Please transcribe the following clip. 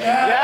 Yeah. yeah.